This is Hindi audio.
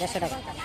দেড়শো টাকা টাকা